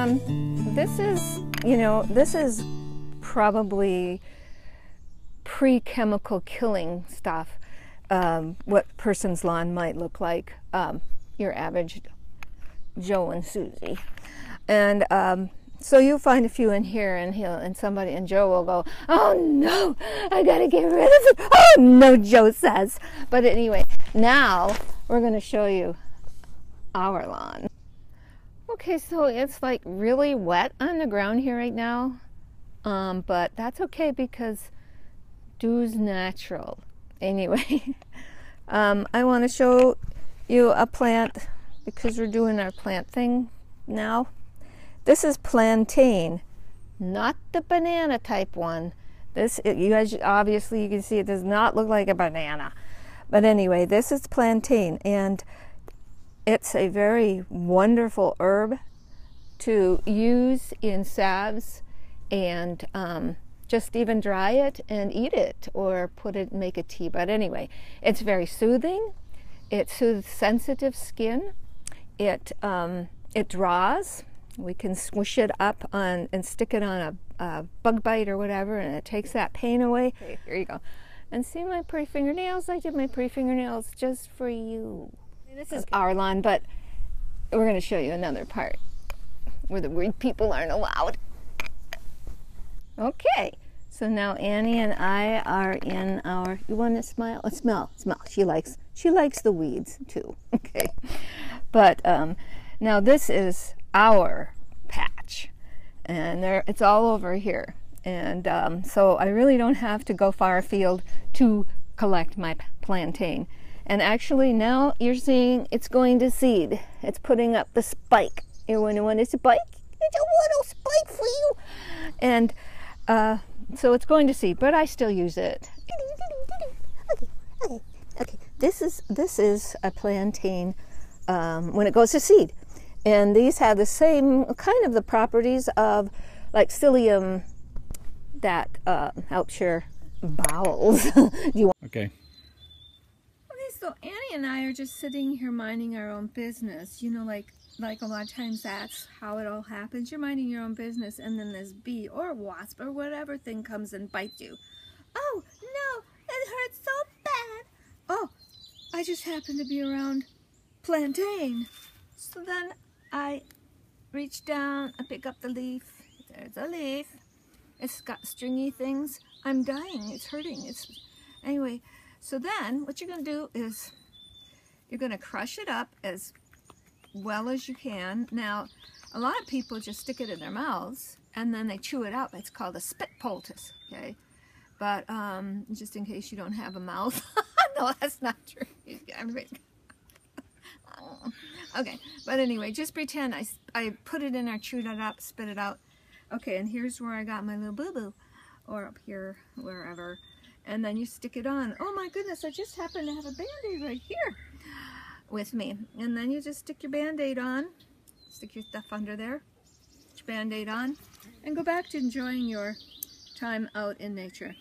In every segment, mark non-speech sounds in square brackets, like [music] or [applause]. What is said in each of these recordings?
Um, this is, you know, this is probably pre-chemical killing stuff. Um, what person's lawn might look like. Um, your average Joe and Susie, and um, so you'll find a few in here, and he'll and somebody and Joe will go, "Oh no, I gotta get rid of it." Oh no, Joe says. But anyway, now we're going to show you our lawn. Okay, so it's like really wet on the ground here right now, um, but that's okay because dew's natural. Anyway, [laughs] um, I want to show you a plant because we're doing our plant thing now. This is plantain, not the banana type one. This, you guys, obviously you can see it does not look like a banana. But anyway, this is plantain and it's a very wonderful herb to use in salves and um, just even dry it and eat it or put it make a tea. But anyway, it's very soothing. It soothes sensitive skin. It um, it draws. We can squish it up on and stick it on a, a bug bite or whatever, and it takes that pain away. Okay, here you go. And see my pretty fingernails? I did my pretty fingernails just for you. This is okay. our lawn, but we're going to show you another part where the weird people aren't allowed. Okay, so now Annie and I are in our. You want to smile? Oh, smell, smell. She likes. She likes the weeds too. [laughs] Okay, but um, now this is our patch, and there it's all over here. And um, so I really don't have to go far afield to collect my plantain. And actually now you're seeing it's going to seed. It's putting up the spike. You want to want a spike? It's a little spike for you. And uh, so it's going to seed, but I still use it. Okay, okay, okay. This is this is a plantain um, when it goes to seed, and these have the same kind of the properties of like psyllium that uh, helps your bowels. [laughs] you want okay. Annie and I are just sitting here minding our own business. You know, like like a lot of times that's how it all happens. You're minding your own business and then this bee or wasp or whatever thing comes and bites you. Oh, no, it hurts so bad. Oh, I just happened to be around plantain. So then I reach down, I pick up the leaf. There's a leaf. It's got stringy things. I'm dying. It's hurting. It's Anyway, so then what you're going to do is you're going to crush it up as well as you can. Now, a lot of people just stick it in their mouths and then they chew it up. It's called a spit poultice, okay? But um, just in case you don't have a mouth. [laughs] no, that's not true. [laughs] okay, but anyway, just pretend I, I put it in there, chewed it up, spit it out, Okay, and here's where I got my little boo-boo, or up here, wherever. And then you stick it on. Oh my goodness, I just happen to have a Band-Aid right here with me. And then you just stick your Band-Aid on, stick your stuff under there, Band-Aid on, and go back to enjoying your time out in nature.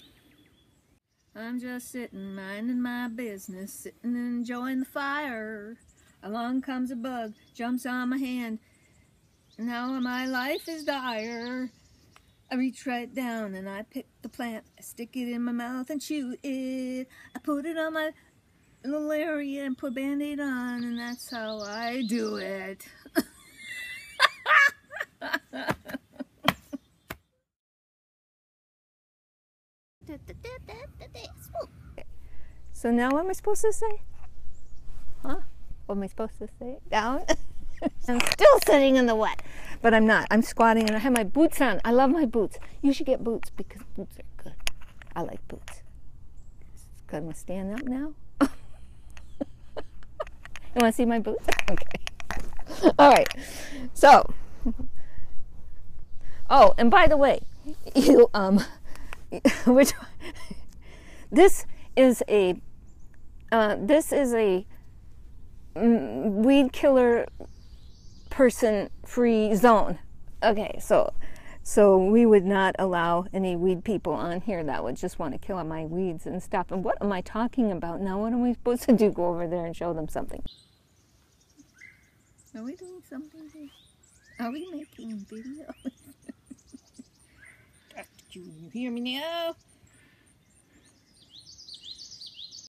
I'm just sitting, minding my business, sitting and enjoying the fire. Along comes a bug, jumps on my hand, now my life is dire. I reach right down and I pick the plant, I stick it in my mouth and chew it. I put it on my little area and put band-aid on and that's how I do it. so now what am I supposed to say? Huh? What am I supposed to say? Down? [laughs] I'm still sitting in the wet, but I'm not. I'm squatting and I have my boots on. I love my boots. You should get boots because boots are good. I like boots. I'm gonna stand up now. [laughs] you want to see my boots? [laughs] Okay. All right. So. Oh, and by the way, you um, [laughs] which this is a uh, this is a mm, weed killer person free zone. Okay, so so we would not allow any weed people on here that would just want to kill my weeds and stuff. And what am I talking about now? What am we supposed to do? Go over there and show them something? Are we doing something here? Are we making video? Dr. [laughs] You hear me now?